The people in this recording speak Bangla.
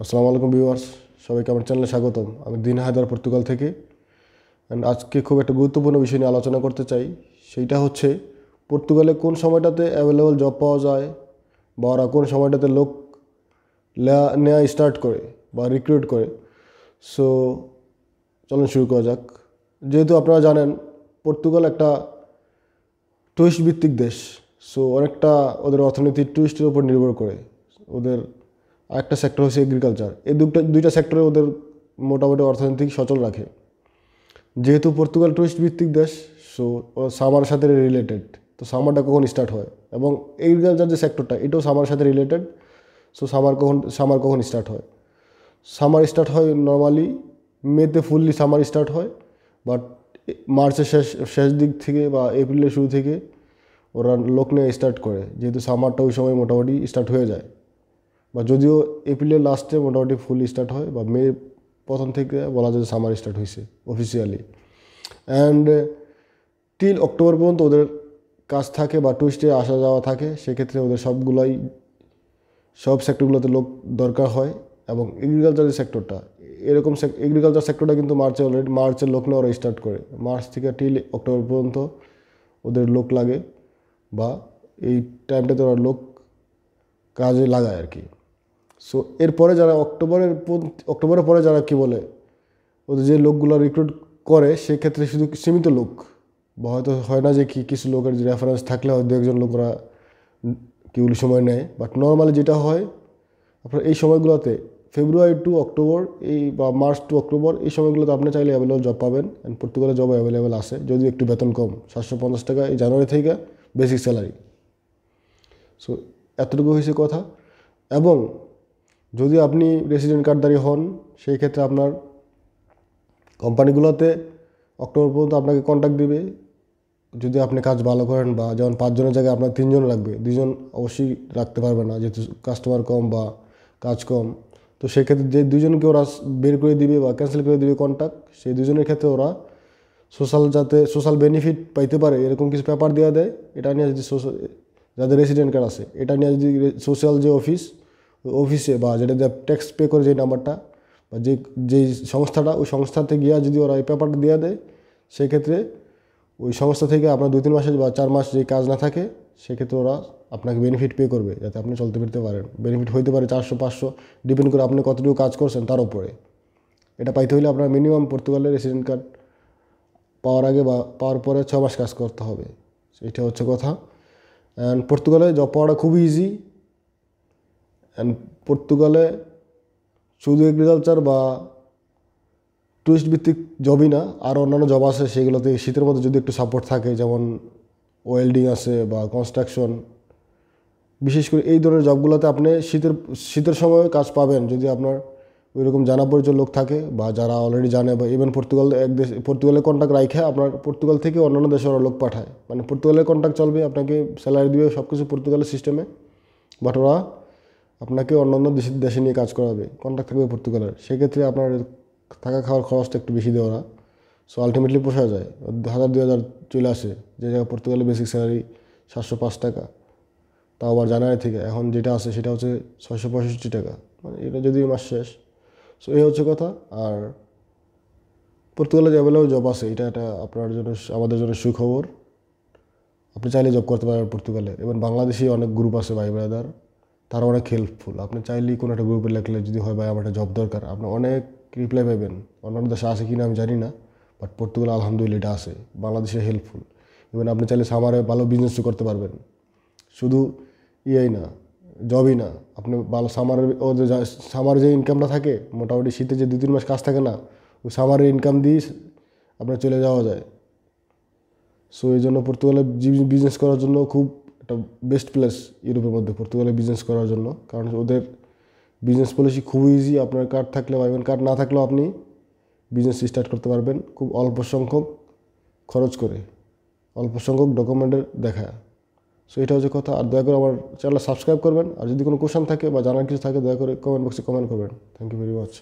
আসসালামু আলাইকুম ভিউয়ার্স, সবাইকে আমার চ্যানেলে স্বাগতম। আমি দিন হায়দার পর্তুগাল থেকে। অ্যান্ড আজকে খুব একটা গুরুত্বপূর্ণ বিষয় নিয়ে আলোচনা করতে চাই। সেইটা হচ্ছে, পর্তুগালে কোন সময়টাতে অ্যাভেলেবল জব পাওয়া যায় বা ওরা কোন সময়টাতে লোক নেওয়া স্টার্ট করে বা রিক্রুট করে। সো চলুন শুরু করা যাক। যেহেতু আপনারা জানেন, পর্তুগাল একটা টুরিস্ট ভিত্তিক দেশ। সো অনেকটা ওদের অর্থনীতি টুরিস্টের উপর নির্ভর করে। ওদের আরেকটা সেক্টর হচ্ছে এগ্রিকালচার এই দুটা, দুইটা সেক্টরে ওদের মোটামুটি অর্থনৈতিক সচল রাখে। যেহেতু পর্তুগাল টুরিস্ট ভিত্তিক দেশ সো সামার সাথে রিলেটেড তো সামারটা কখন স্টার্ট হয়? এবং এগ্রিকালচার যে সেক্টরটা এটাও সামার সাথে রিলেটেড সো সামার কখন সামার কখন স্টার্ট হয়? সামার স্টার্ট হয় নর্মালি মেতে ফুললি সামার স্টার্ট হয় বাট মার্চের শেষ শেষ দিক থেকে বা এপ্রিলের শুরু থেকে ওরা লোক নিয়ে স্টার্ট করে। যেহেতু সামারটা ওই সময় মোটামুটি স্টার্ট হয়ে যায়। বা যদিও এপ্রিলের লাস্টে মোটামুটি ফুল স্টার্ট হয় বা মে প্রথম থেকে বলা যায় সামার স্টার্ট হয়েছে অফিসিয়ালি অ্যান্ড টিল অক্টোবর পর্যন্ত ওদের কাজ থাকে বা টুরিস্টে আসা যাওয়া থাকে, সেক্ষেত্রে ওদের সবগুলাই, সব সেক্টরগুলোতে লোক দরকার হয় এবং এগ্রিকালচারের সেক্টরটা এরকম এগ্রিকালচার সেক্টরটা কিন্তু মার্চে অলরেডি মার্চের লোক নিয়ে ওরা স্টার্ট করে। মার্চ থেকে টিল অক্টোবর পর্যন্ত ওদের লোক লাগে বা এই টাইমটাতে ওরা লোক কাজে লাগায় আর কি। সো এরপরে যারা অক্টোবরের অক্টোবরের পরে যারা কি বলে, ওদের যে লোকগুলো রিক্রুট করে, সেক্ষেত্রে শুধু সীমিত লোক। বা হয়তো হয় না যে কি কিছু লোকের রেফারেন্স থাকলে হয়তো একজন লোক ওরা কি সময় নেয়। বাট নর্মালি যেটা হয়, আপনার এই সময়গুলোতে ফেব্রুয়ারি টু অক্টোবর এই বা মার্চ টু অক্টোবর এই সময়গুলোতে আপনি চাইলে অ্যাভেলেবল জব পাবেন অ্যান্ড পর্তুগালে জব অ্যাভেলেবেল আছে। যদিও একটু বেতন কম, সাতশো পঞ্চাশ টাকা এই জানুয়ারি থেকে বেসিক স্যালারি সো এতটুকু হয়েছে কথা। এবং যদি আপনি রেসিডেন্ট কার্ডদারি হন, সেই ক্ষেত্রে আপনার কোম্পানিগুলোতে অক্টোবর পর্যন্ত আপনাকে কন্ট্যাক্ট দিবে। যদি আপনি কাজ ভালো করেন বা যেমন পাঁচজনের জায়গায় আপনার তিনজন লাগবে দুজন অবশ্যই রাখতে পারবে না, যেহেতু কাস্টমার কম বা কাজ কম। তো সেক্ষেত্রে যে দুজনকে ওরা বের করে দিবে বা ক্যান্সেল করে দিবে কন্ট্যাক্ট সেই দুজনের ক্ষেত্রে ওরা সোশ্যাল যাতে সোশ্যাল বেনিফিট পাইতে পারে, এরকম কিছু পেপার দেওয়া দেয়। এটা নিয়ে যদি সোশ্যাল যাদের রেসিডেন্ট কার্ড আছে, এটা নিয়ে যদি সোশ্যাল যে অফিস অফিসে বা যেটা ট্যাক্স পে করে যে নাম্বারটা বা যে যেই সংস্থাটা, ওই সংস্থাতে গিয়া যদি ওরা এই পেপারটা দিয়ে দেয়, সেক্ষেত্রে ওই সংস্থা থেকে আপনার দুই, তিন মাসে বা চার মাস যে কাজ না থাকে, সেক্ষেত্রে ওরা আপনাকে বেনিফিট পে করবে, যাতে আপনি চলতে ফিরতে পারেন। বেনিফিট হইতে পারে চারশো, পাঁচশো ডিপেন্ড করে আপনি কতটুকু কাজ করছেন তার উপরে। এটা পাইতে হলে আপনার মিনিমাম পর্তুগালের রেসিডেন্ট কার্ড পাওয়ার আগে বা পাওয়ার পরে ছ মাস কাজ করতে হবে। এটা হচ্ছে কথা। অ্যান্ড পর্তুগালে জব পাওয়াটা খুবই ইজি অ্যান্ড পর্তুগালে শুধু এগ্রিকালচার বা টুরিস্ট ভিত্তিক জবই না, আর অন্যান্য জব আছে সেগুলোতে শীতের মধ্যে যদি একটু সাপোর্ট থাকে, যেমন ওয়েল্ডিং আছে বা কনস্ট্রাকশন বিশেষ করে এই ধরনের জবগুলোতে আপনি শীতের শীতের সময় কাজ পাবেন। যদি আপনার ওই রকম জানা পরিচয় লোক থাকে বা যারা অলরেডি জানে বা ইভেন পর্তুগাল এক দেশ পর্তুগালে কন্ট্যাক্ট রাখে আপনার পর্তুগাল থেকে অন্যান্য দেশে ওরা লোক পাঠায়। মানে পর্তুগালের কন্ট্যাক্ট চলবে, আপনাকে স্যালারি দিবে সব কিছু পর্তুগালের সিস্টেমে বাট ওরা আপনাকে অন্যান্য দেশের দেশে নিয়ে কাজ করাবে কন্ট্যাক্ট থাকবে পর্তুগালের। সেক্ষেত্রে আপনার থাকা খাওয়ার খরচটা একটু বেশি দেওয়া। সো আলটিমেটলি পোষা যায়। হাজার, দুই হাজার চলে আসে, যে জায়গায় পর্তুগালের বেসিক স্যালারি সাতশো পাঁচ টাকা। তাও আবার জানুয়ারি থেকে। এখন যেটা আছে সেটা হচ্ছে ছয়শো পঁয়ষট্টি টাকা। মানে এটা যদি মাস শেষ। সো এই হচ্ছে কথা। আর পর্তুগালে অ্যাভেলেবল জব আছে। এটা একটা আপনার জন্য, আমাদের জন্য সুখবর। আপনি চাইলে জব করতে পারেন পর্তুগালে। এবং বাংলাদেশি অনেক গ্রুপ আছে ভাই ব্রাদার তারা অনেক হেল্পফুল আপনি চাইলেই কোনো একটা গ্রুপে লেখলে যদি হয়, ভাই, আমার একটা জব দরকার। আপনি অনেক রিপ্লাই পাবেন। অন্যান্য দেশে আসে কি না আমি জানি না বাট পর্তুগাল আলহামদুলিল্লাহ এটা আছে। বাংলাদেশে হেল্পফুল ইভেন আপনি চাইলে সামারে ভালো বিজনেসও করতে পারবেন। শুধু ইয়েই না জবই না। আপনি ভালো সামারের ওদের সামার যে ইনকামটা থাকে, মোটামুটি শীতে যে দু তিন মাস কাজ থাকে না, ওই সামারের ইনকাম দিয়ে আপনার চলে যাওয়া যায়। সো এই জন্য পর্তুগালে বিজনেস করার জন্য খুব একটা বেস্ট প্লেস ইউরোপের মধ্যে পর্তুগালে বিজনেস করার জন্য। কারণ ওদের বিজনেস পলিসি খুব ইজি আপনার কার্ড থাকলে বা ইভেন কার্ড না থাকলেও আপনি বিজনেস স্টার্ট করতে পারবেন খুব অল্প সংখ্যক খরচ করে, অল্প সংখ্যক ডকুমেন্টের দেখা। সো এটা হচ্ছে কথা। আর দয়া করে আমার চ্যানেল সাবস্ক্রাইব করবেন। আর যদি কোনো কোশ্চেন থাকে বা জানার কিছু থাকে, দয়া করে কমেন্ট বক্সে কমেন্ট করবেন। Thank you very much